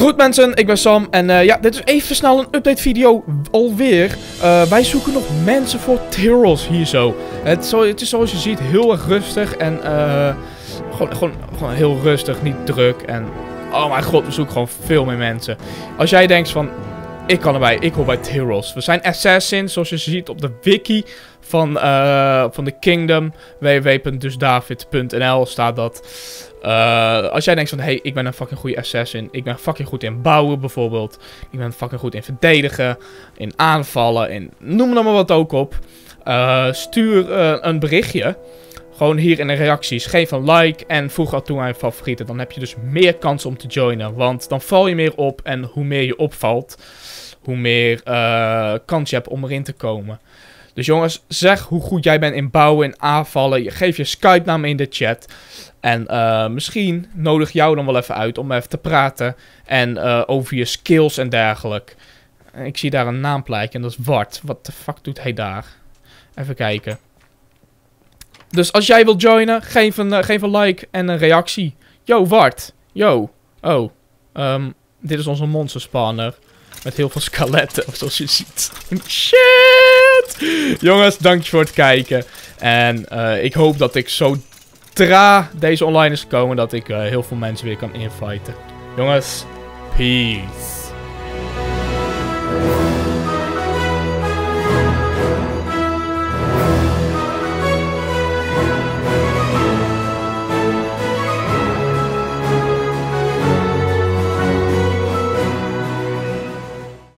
Goed mensen, ik ben Sam en eh, ja, dit is even snel een update video alweer. Uh, wij zoeken nog mensen voor Tyros hier zo. Het, zo. het is zoals je ziet heel erg rustig en uh, gewoon, gewoon, gewoon heel rustig, niet druk en... Oh mijn god, we zoeken gewoon veel meer mensen. Als jij denkt van, ik kan erbij, ik hoor bij Tyros. We zijn assassins, zoals je ziet op de wiki van, van de Kingdom. www.dusdavid.nl staat dat. Uh, als jij denkt van, hey, ik ben een fucking goede assassin. Ik ben fucking goed in bouwen bijvoorbeeld. Ik ben fucking goed in verdedigen. In aanvallen. In, noem er maar wat ook op. Uh, stuur een berichtje. Gewoon hier in de reacties. Geef een like en voeg al toe aan je favorieten. Dan heb je dus meer kans om te joinen. Want dan val je meer op. En hoe meer je opvalt, hoe meer kans je hebt om erin te komen. Dus jongens, zeg hoe goed jij bent in bouwen en aanvallen. Geef je Skype-naam in de chat. En uh, misschien nodig jou dan wel even uit om even te praten. En uh, over je skills en dergelijke. Ik zie daar een naam plijken en dat is Wart. Wat de fuck doet hij daar? Even kijken. Dus als jij wilt joinen, geef een, uh, geef een like en een reactie. Yo, Wart. Yo. Oh. Um, dit is onze monster spawner. Met heel veel skeletten, zoals je ziet. Shit! Jongens, dankjewel voor het kijken. En ik hoop dat ik zo zodra deze online is gekomen, dat ik uh, heel veel mensen weer kan inviten. Jongens, peace.